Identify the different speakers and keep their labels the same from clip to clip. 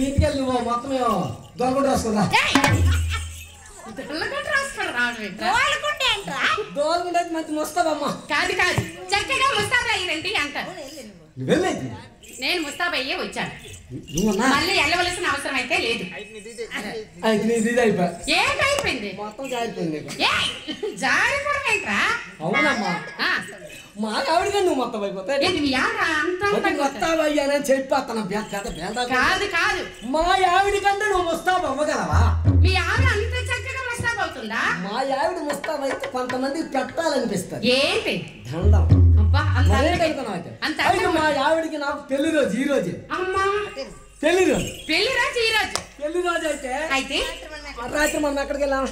Speaker 1: మీ ఇంటికి వెళ్ళి నువ్వు మొత్తం రాసుకుందా దోలుకుంటే మంచి
Speaker 2: కాదు కాదు. చక్కగా ముస్తాబా
Speaker 1: వెళ్ళేది
Speaker 2: నేను ముస్తాబా అయ్యే వచ్చాను.
Speaker 1: నువ్వన్నా?
Speaker 2: మళ్ళీ వెళ్ళవలసిన అవసరం అయితే లేదు. ఏంటైపోయింది
Speaker 1: మొత్తం జారిపోయింది
Speaker 2: జారిపోవడం ఏంట్రా?
Speaker 1: అవునమ్మా. మా ఆవిడగా నువ్వు మొత్తం అయిపోతాయి? వస్తావయ్యానని చెప్పి అతను పెద్ద బేద
Speaker 2: కాదు కాదు.
Speaker 1: మా ఆవిడ కంటే నువ్వు ముస్తాబు అవ్వగలవా?
Speaker 2: మీ ఆవిడ అంత చక్కగా ముస్తాబ్ అవుతుందా?
Speaker 1: మా ఆవిడ ముస్తాబు అయితే కొంతమందికి పెట్టాలనిపిస్తుంది.
Speaker 2: ఏంటి?
Speaker 1: దండం. మా ఆవిడకి నాకు పెళ్ళి రోజు ఈ రోజే.
Speaker 2: అమ్మా.
Speaker 1: పెళ్ళి రోజు.
Speaker 2: పెళ్ళి రాజు ఈ రోజు.
Speaker 1: పెళ్ళి రోజు అయితే
Speaker 2: అయితే?
Speaker 1: ఆ రాత్రి మనం ఎక్కడికి
Speaker 3: వెళ్ళాము.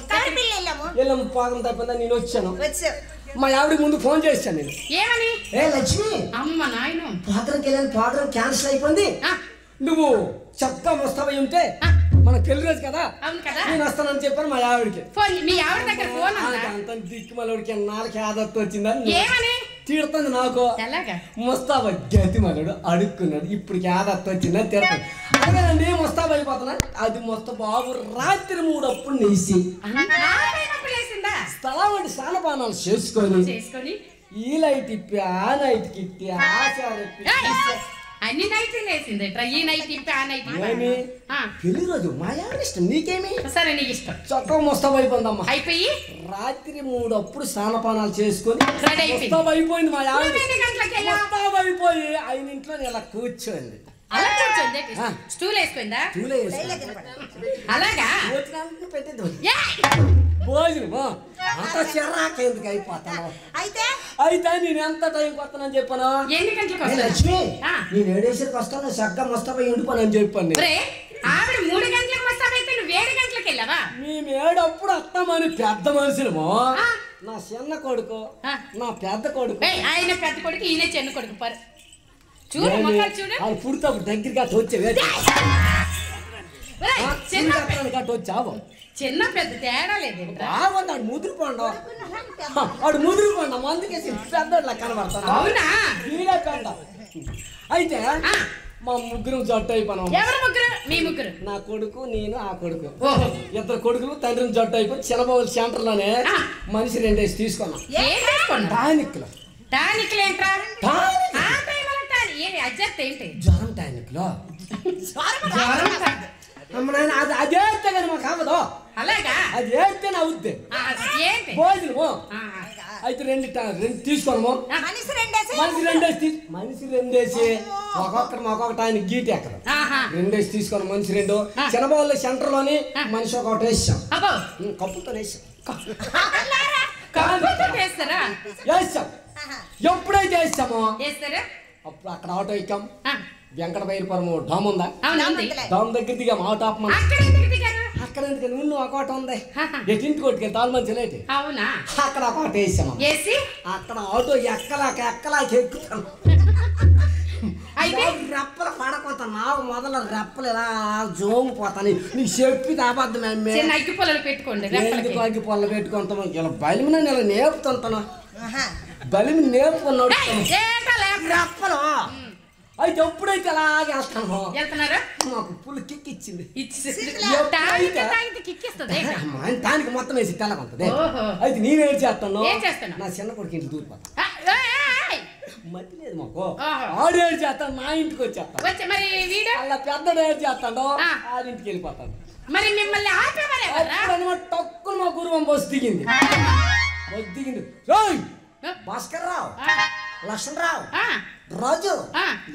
Speaker 1: వెళ్ళాము పాకం తప్పిందా? నేను వచ్చాను.
Speaker 3: వచ్చావు.
Speaker 1: మా ఆవిడకి ముందు ఫోన్ చేశాను నేను.
Speaker 2: ఏమని?
Speaker 1: ఏ లక్ష్మి?
Speaker 2: అమ్మ నాయన.
Speaker 1: పాత్రంకి వెళ్ళాను పాత్రం క్యాన్సిల్ అయిపోయింది. నువ్వు చక్కగా వస్తావై ఉంటే
Speaker 2: ఆ.
Speaker 1: మన పెళ్ళి రోజు కదా? నేను వస్తానని చెప్పాను మా ఆవిడకి.
Speaker 2: మీ ఆవిడ దగ్గర ఫోన్ ఉందా?
Speaker 1: అంత నాలుగు ఆదత్తు వచ్చిందని
Speaker 2: ఏమని?
Speaker 1: తిడుతుంది నాకు. ముస్తాబా గతి మనుడు అడుక్కున్నాడు. ఇప్పటికి ఆదత్తు వచ్చిందని తిడతాను అలాగేనండి ముస్తాబా అయిపోతున్నా? అది మొత్తం బాబు రాత్రి మూడప్పుడు నేసి
Speaker 2: లేసిందా
Speaker 1: స్థలం వంటి స్నానపానాలు చేసుకొని
Speaker 2: చేసుకొని
Speaker 1: ఈ లైట్ ఇప్పి ఆ నైట్ ఇప్పి ఆ శాల ఇప్పి,
Speaker 2: అన్ని లేసింది ఈ నైట్ ఆ నైట్ ఇప్పి.
Speaker 1: ఏమి?
Speaker 2: ఆ,
Speaker 1: పెళ్ళి రోజు మా ఇష్టం? నీకేమి?
Speaker 2: సరే నీకు ఇష్టం.
Speaker 1: చక్కగా ముస్తాబా అయిపోయిందమ్మా.
Speaker 2: అయిపోయి?
Speaker 1: రాత్రి మూడప్పుడు స్నానపానాలు చేసుకొని. ముస్తాబా అయిపోయింది. మా
Speaker 2: వెళ్ళావు?
Speaker 1: ముస్తాబా అయిపోయి ఆయన ఇంట్లో ఇలా కూర్చోండి
Speaker 2: అలా కూర్చోండి. స్టూల్ వేసుకుందా. అలాగా!
Speaker 1: భోజనమా అంత చిరాకు ఎందుకు అయిపోతాను
Speaker 3: అయితే
Speaker 1: అయితే నేను ఎంత టైం వస్తానని చెప్పాను
Speaker 2: ఎన్ని గంటలకు
Speaker 1: లక్ష్మి. నేను ఏడేసరికి వస్తాను చక్కగా మస్తపై ఉండిపోనని చెప్పాను నేను.
Speaker 2: ఒరే, ఆవిడ మూడు గంటలకు నువ్వు ఏడు గంటలకు వెళ్ళావా
Speaker 1: మేము ఏడప్పుడు వస్తామని పెద్ద మనుషులము. నా చిన్న కొడుకు. నా పెద్ద కొడుకు
Speaker 2: ఆయన పెద్ద కొడుకు ఈయన చిన్న కొడుకు పరు చూడు? మొక్కలు చూడు.
Speaker 1: వాళ్ళు పుడితప్పుడు దగ్గరికి అట్ట వచ్చే వచ్చావు
Speaker 2: చిన్న పెద్ద తేడా లేదేంట్రా?
Speaker 1: బాగుంది ఆడు ముదిరిపోండు. ఆడు ముదిరిపోండు అందుకేసి పెద్దోళ్ళ కనబడతాను.
Speaker 2: అవునా?
Speaker 1: వీడే పెద్ద. అయితే. మా ముగ్గురం జట్టు అయిపోయినాం.
Speaker 2: ఎవరు ముగ్గురు? మీ ముగ్గురు.
Speaker 1: నా కొడుకు నేను ఆ కొడుకు. ఇద్దరు కొడుకులు తండ్రిని జట్టు అయిపోయి చిన్నబాబుల సెంటర్లోనే
Speaker 2: ఆ.
Speaker 1: మనిషి రెండేసి తీసుకున్నాం. టానిక్లు
Speaker 2: టానిక్లు ఏంట్రా?
Speaker 1: టానిక్
Speaker 2: ఏమి అజ్జత్ ఏంటి?
Speaker 1: జ్వరం టానిక్లో
Speaker 2: జ్వరం.
Speaker 1: అమ్మ నాయన అది అది కానీ మాకు అవ్వదు
Speaker 2: అలాగా?
Speaker 1: అది ఏస్తే నా అవుద్ది
Speaker 2: ఏంటి?
Speaker 1: భోజనము అయితే రెండు రెండు తీసుకున్నాము
Speaker 3: మనిషి రెండేసి?
Speaker 1: మనిషి రెండేసి మనిషి రెండేసి. ఒక్కొక్కటి ఒక్కొక్క టైం గీటి ఎక్కడ. రెండేసి తీసుకొని మనిషి రెండు. చిన్నబాబుల సెంటర్లోని
Speaker 2: ఆ.
Speaker 1: మనిషి ఒకటి వేసాం. కప్పుతో వేసాం.
Speaker 2: వేస్తారా?
Speaker 1: వేసాం. ఎప్పుడైతే వేసామో
Speaker 2: వేస్తారా?
Speaker 1: అప్పుడు అక్కడ ఆటో ఎక్కాం.
Speaker 2: ఆ,
Speaker 1: వెంకట బైరపురం డామ్ ఉందా? డామ్ దగ్గర. దిగాం ఆటో ఆపమని
Speaker 2: అక్కడ
Speaker 1: ఎందుకని ఉన్న ఒక ఆటో ఉంది.
Speaker 2: ఆహా.
Speaker 1: ఎటింటి కొట్టుకెళ్ళి తాళ మంచి లేటి?
Speaker 2: అవునా?
Speaker 1: అక్కడ ఒక ఆటో వేసాం.
Speaker 2: వేసి
Speaker 1: అక్కడ ఆటో ఎక్కలాక ఎక్కలాక ఎక్కుతాను
Speaker 2: అయితే?
Speaker 1: రెప్పలు పడకొంత నాకు మొదలు రెప్పలు ఇలా జోము పోతాను నీకు చెప్పి అబద్ధమే
Speaker 2: చిన్న అగ్గి పొలలు పెట్టుకోండి రెప్పలకి.
Speaker 1: ఎందుకు అగ్గి పొల్ల పెట్టుకుంటాము ఇలా బలిమిన నేను నేపుతుంటాను
Speaker 3: ఆహా.
Speaker 1: బలిమి నేర్పుకున్నాడు రెప్పలు అయితే ఎప్పుడైతే అలాగే వేస్తాను
Speaker 2: వెళ్తున్నారా
Speaker 1: మాకు పుల్లు కిక్ ఇచ్చింది దానికి మొత్తం వేసి తెల్లకుంటది
Speaker 2: ఓహో.
Speaker 1: అయితే నేనేం చేస్తాను? నా చిన్న కొడుకు ఇంటి దూరిపోతా మట్టి లేదు మాకు. ఆడు ఏడు చేస్తాను నా ఇంటికి వచ్చేస్తాను
Speaker 2: వచ్చి మరి వీడు?
Speaker 1: అలా పెద్దడు ఏడు చేస్తాడు
Speaker 2: ఆ.
Speaker 1: ఆడింటికి వెళ్ళిపోతాను
Speaker 2: మరి మిమ్మల్ని
Speaker 1: టక్కున మా గురువం బస్సు దిగింది. బస్సు దిగింది. రోయ్ భాస్కర్ రావు లక్ష్మణ్ రావు.
Speaker 2: ఆ,
Speaker 1: రాజు.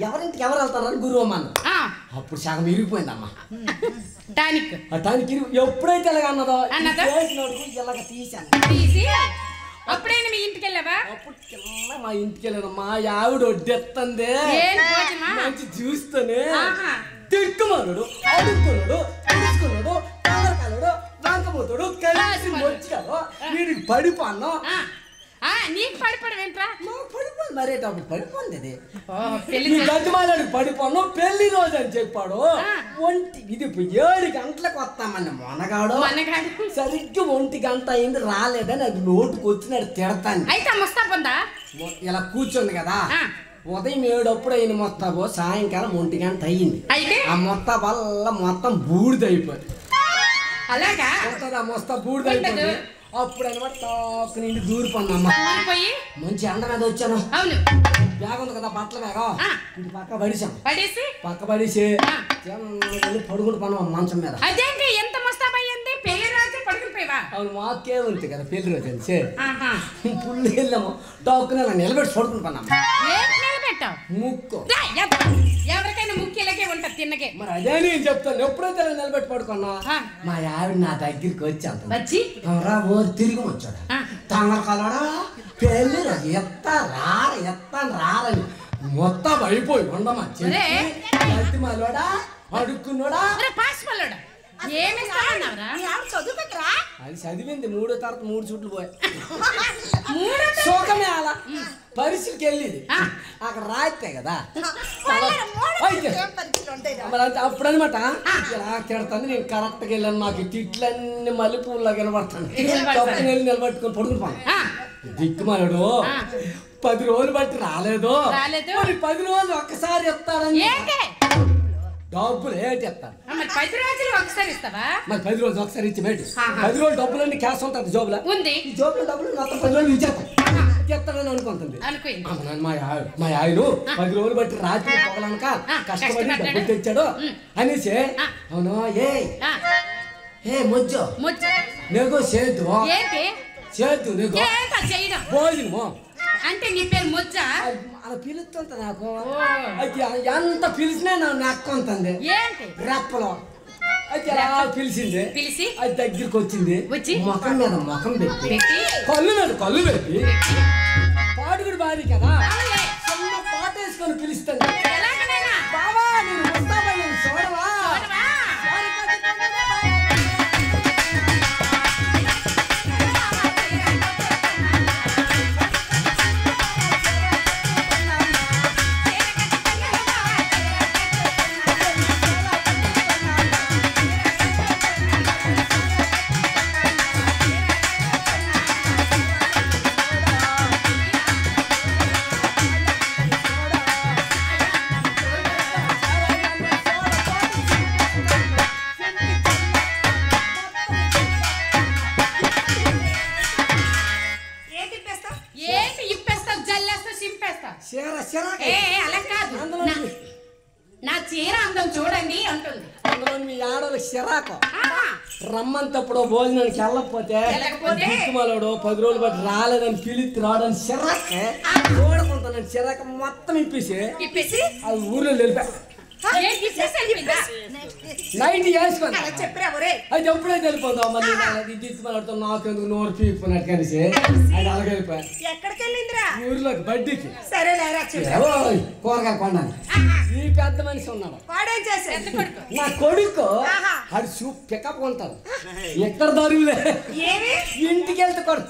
Speaker 1: ఎవరింటికి ఎవరు వెళ్తారని గురువం
Speaker 2: ఆ,
Speaker 1: అప్పుడు సగం ఇరిగిపోయిందమ్మా.
Speaker 2: టానిక్
Speaker 1: ఇరుగు ఎప్పుడైతే ఇలాగ అన్నదో? ఇలాగ తీశాను.
Speaker 2: తీసి? అప్పుడైనా మీ ఇంటికి వెళ్ళావా?
Speaker 1: అప్పుడు చిన్న మా ఇంటికి వెళ్ళాను మా ఆవిడ వడ్డెత్తందే. మంచి చూస్తేనే. తిక్కుమనుడు అడుక్కున్నాడు తెలుసుకున్నాడు కాలకాలుడు వంకపోతాడు కలిసి. వచ్చాడు వీడికి పడిపోను
Speaker 2: ఆ, ఆ, నీకు పడిపోవడం ఏంట్రా?
Speaker 1: పడిపోయింది మరేటప్పుడు పడిపోయింది అది
Speaker 2: పెళ్ళి
Speaker 1: నీ
Speaker 2: చే-
Speaker 1: గడ్డిమాలాడికి పడిపోను పెళ్ళి రోజు అని చెప్పాడు. ఒంటి ఇది ఏడు గంటలకు వస్తామని మొనగాడు.
Speaker 2: మనగాడు.
Speaker 1: సరిగ్గా ఒంటి గంట అయింది రాలేదని అది నోటుకు వచ్చినాడు తిడతాను
Speaker 2: అయితే ఆ ముస్తాబ్ ఉందా?
Speaker 1: ఇలా కూర్చుంది కదా. ఉదయం ఏడప్పుడు అయిన మొత్తాబో సాయంకాలం ఒంటి గంట అయ్యింది
Speaker 2: అయితే?
Speaker 1: ఆ మొత్త వల్ల మొత్తం బూడిదైపోయింది.
Speaker 2: అలాగా?
Speaker 1: మొత్తం బూడిదైపోయింది. అప్పుడు అనమాట తాకు నిండి దూరిపోందమ్మ
Speaker 2: పోయి
Speaker 1: మంచి ఎండ మీద వచ్చాను.
Speaker 2: అవును.
Speaker 1: బ్యాగ్ ఉంది కదా బట్టల బ్యాగ్. ఇంటి పక్క పడిసాం
Speaker 2: పడేసి?
Speaker 1: పక్క పడేసి పడుకుంటూ పన్నాం మంచం మీద.
Speaker 2: అదేంటి? ఎంత మస్తాబయ్యింది? పెళ్ళి రాత్రి పడుకునిపోయావా
Speaker 1: అవును మాకే ఉంది కదా పెళ్ళి రోజు తెలిసి పుల్లు వెళ్ళాము. టాక్కున నిలబెట్టి పడుకుని పన్నాం ముక్కు.
Speaker 2: ముఖ్యలకే ఉంటది తిన్నకే.
Speaker 1: మరి అదే నేను చెప్తాను. ఎప్పుడైతే నిలబెట్టి పడుకున్నా. మా ఆవిడ నా దగ్గరికి వచ్చి అంత
Speaker 2: వచ్చి?
Speaker 1: రా తిరిగి వచ్చాడు. తొంగర కలడా పెళ్ళి ఎత్త రార? ఎత్త రారని మొత్తం అయిపోయి ఉండమా. చెప్పి అడుక్కున్నాడా
Speaker 2: పాసిపల్లోడా
Speaker 1: అది చదివింది మూడో తర్వాత మూడు చుట్లు పోయి.
Speaker 2: మూడో
Speaker 1: శోకమే అలా. పరిస్థితికి వెళ్ళింది. అక్కడ రాయితే కదా. అప్పుడు అనమాట ఇలా తిడతాను నేను కరెక్ట్గా వెళ్ళాను నాకు ఈ తిట్లన్నీ మళ్ళీ పూల్లా కనబడతాను. తప్పుని వెళ్ళి నిలబట్టుకొని పడుకుని
Speaker 2: ఆ,
Speaker 1: దిక్కుమాలడు. పది రోజులు బట్టి రాలేదు. పది రోజులు ఒక్కసారి
Speaker 2: ఏంటి?
Speaker 1: డబ్బులు ఏంటి
Speaker 2: మరి పది రోజులు ఒకసారి ఇస్తావా?
Speaker 1: మరి పది రోజులు ఒకసారి ఇచ్చి మేటి
Speaker 2: ఆహా.
Speaker 1: పది రోజులు డబ్బులన్నీ క్యాష్ ఉంటుంది జోబులో.
Speaker 2: ఉంది.
Speaker 1: ఈ జోబులో డబ్బులు మొత్తం పది రోజులు ఇచ్చేస్తాను అనుకుంటుంది.
Speaker 2: అనుకుంది
Speaker 1: మా మా ఆయన పది రోజులు బట్టి రాత్రి పొగలనక కష్టపడి. డబ్బులు తెచ్చాడు. అనేసి. అవును ఏ? ఏ మొజ్జో? నీకు చేద్దు.
Speaker 2: ఏంటి?
Speaker 1: చేద్దు నీకు భోజనము?
Speaker 2: అంటే నీ పేరు
Speaker 1: అది అలా పిలుస్తుంట నాకు. అయితే ఎంత పిలిచినా నా నక్కుంటుంది
Speaker 2: ఏంటి?
Speaker 1: రెప్పలో. అయితే అలా పిలిచింది.
Speaker 2: పిలిచి?
Speaker 1: అది దగ్గరికి వచ్చింది.
Speaker 2: వచ్చి?
Speaker 1: ముఖం మీద ముఖం పెట్టి. కళ్ళు మీద కళ్ళు పెట్టి. పాడుగుడు బారి కదా. చిన్న పాట వేసుకొని పిలుస్తుంది. చిరాకు. రమ్మంతప్పుడు భోజనానికి వెళ్ళకపోతే పది రోజులు బట్టి రాలేదని పిలిచి రావడానికి చిరాకే చూడకుంటాను చిరాక మొత్తం ఇప్పేసి అది ఊర్లో
Speaker 2: వెళ్ళిపోయిందా?
Speaker 1: నైట్
Speaker 3: ఒరే?
Speaker 1: అది ఎప్పుడైతే వెళ్ళిపోతావు? మళ్ళీ ఇది దిక్కుమాలతో నాకు ఎందుకు నోరు పీక్కున్నట్టు కలిసి అది
Speaker 3: ఎక్కడికి వెళ్ళిందిరా
Speaker 1: ఊర్లోకి బడ్డీకి కూరగాయ ఈ పెద్ద మనిషి ఉన్నాడు. నా కొడుకు. అది చూ పికప్ ఉంటాడు ఎక్కడ
Speaker 3: ఏమి?
Speaker 1: ఇంటికి వెళ్తే కొడు.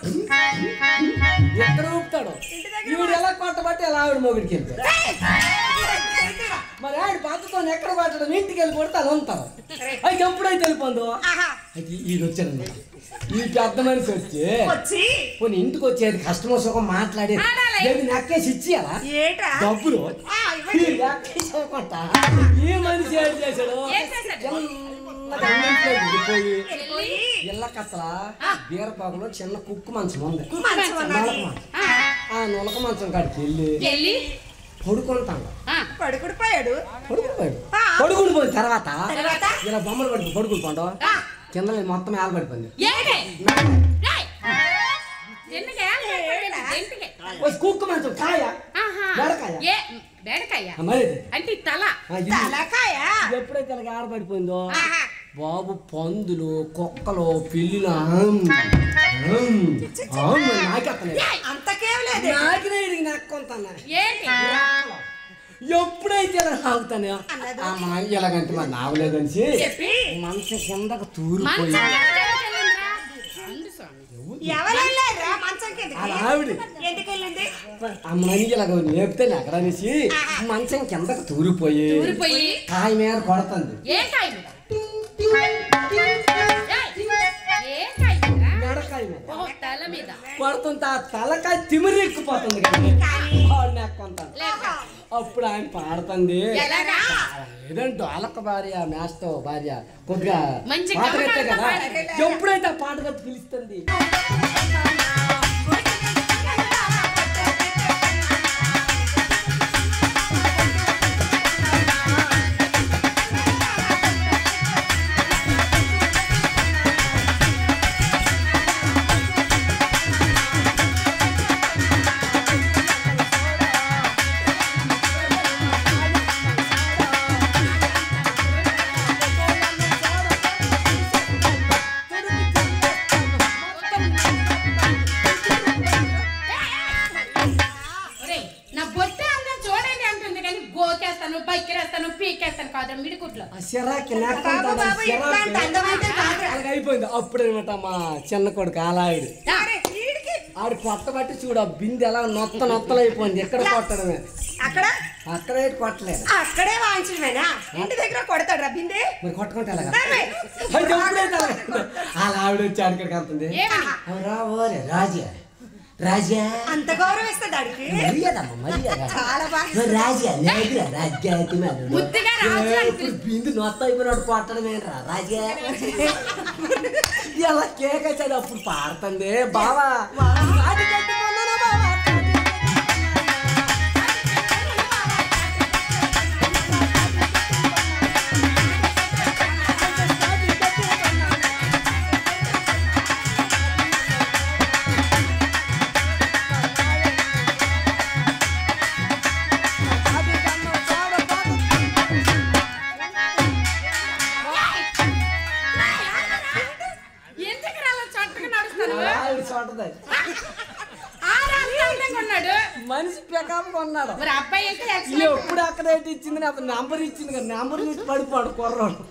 Speaker 1: ఎక్కడ ఊపుతాడు?
Speaker 3: ఇంటి దగ్గర
Speaker 1: ఈవిడ ఎలా కొట్టబట్టి ఎలా ఆవిడ మొగుడికి వెళ్తాడు. మరి ఆవిడ బాధతో ఎక్కడ కొట్టడం ఇంటికి వెళ్ళి కొడితే అలా ఉంటారు అయితే ఎప్పుడైతే వెళ్ళిపోందో?
Speaker 3: ఆహా.
Speaker 1: అయితే ఈడు వచ్చాడు ఈ పెద్ద మనిషి వచ్చి?
Speaker 3: వచ్చి
Speaker 1: పోనీ ఇంటికి వచ్చేది కస్టమర్ సుఖం మాట్లాడి
Speaker 2: ఆడాలి.
Speaker 1: ఏది నెక్కేసి ఇచ్చేయాలా?
Speaker 3: ఏటా
Speaker 1: డబ్బులు? ఈ మనిషి ఏం చేశాడు?
Speaker 3: వెళ్ళిపోయి
Speaker 1: ఇళ్ళ బీరపాకులో చిన్న కుక్కు మంచం ఉంది.
Speaker 2: ఆ,
Speaker 1: ఆ నొలక మంచం కాడికి వెళ్ళి
Speaker 2: వెళ్ళి.
Speaker 1: పడుకుంటాను
Speaker 3: పడుకుడు పోయాడు
Speaker 1: పడుకుపోయాడు
Speaker 3: ఆ.
Speaker 1: పడుకుని పోయిన తర్వాత
Speaker 3: తర్వాత?
Speaker 1: ఇలా బొమ్మలు పడుకు పడుకుని పోండు
Speaker 2: ఆ.
Speaker 1: కింద మొత్తం ఏల పడిపోయింది. కుక్కు మంచం కాయ. బెండకాయ.
Speaker 2: అంటే తల.
Speaker 3: తలకాయ?
Speaker 1: ఎప్పుడైతే
Speaker 3: ఆహా.
Speaker 1: బాబు పందులు కుక్కలు
Speaker 2: ఏంటి?
Speaker 1: ఎప్పుడైతే ఇలా. అమ్మ ఇలాగంటే మరి నావలేదనిసి
Speaker 3: చెప్పి.
Speaker 1: మనసు కిందకు తూరిపోయి
Speaker 2: స్వామి.
Speaker 3: ఎవరు వెళ్ళారా మంచం కిందకి?
Speaker 1: అలా ఆవిడ.
Speaker 3: ఎందుకు వెళ్ళింది?
Speaker 1: అమ్మని ఇలాగ లేపితే అక్కడ అనేసి మంచం కిందకు తూరిపోయి కాయ మీద కొడుతుంది.
Speaker 2: మీద
Speaker 1: కొడుతుంటే ఆ తలకాయ తిమిరి ఎక్కిపోతుంది కానీ
Speaker 3: కానీ
Speaker 1: ఆవిడ నెక్కొంతాను
Speaker 2: లేక
Speaker 1: అప్పుడు ఆయన పాడుతుంది. ఏదంటే డోలక భార్య మేస్తో భార్య. కొద్దిగా పాట కదా. ఎప్పుడైతే ఆ పాట కట్టి పిలుస్తుంది? అలాగ అయిపోయింది అప్పుడు అనమాట మా చిన్న కొడుకు
Speaker 3: ఈడికి.
Speaker 1: ఆడు కొట్టబట్టి చూడు ఆ బిందె ఎలా నొత్త నొత్తలు అయిపోయింది. ఎక్కడ కొట్టడమే
Speaker 3: అక్కడ?
Speaker 1: అక్కడ కొట్టలేదు.
Speaker 3: అక్కడే వాయించడమేనా? ఇంటి దగ్గర కొడతాడు రా బిందె.
Speaker 1: మరి కొట్టుకుంటే అలా ఆవిడ వచ్చి అక్కడికి వెళ్తుంది. రాజా. రాజా
Speaker 3: అంత గౌరవిస్తాడు ఆడికి
Speaker 1: మర్యాదమ్మ మర్యాద
Speaker 3: చాలా బాగా
Speaker 1: రాజా లేదురా రాజ్యాతి మేలుడు.
Speaker 2: ముద్దుగా రాజు
Speaker 1: ఏ,
Speaker 2: అంటుంది.
Speaker 1: ఇప్పుడు బిందు నొత్త అయిపోయినాడు కొట్టడం ఏంట్రా రాజా ఇలా కేక్ వచ్చాడు అప్పుడు పాడుతుంది బావా? అతను నెంబర్ ఇచ్చింది కదా నెంబర్ ఇచ్చి పడిపోడు కుర్రాడు.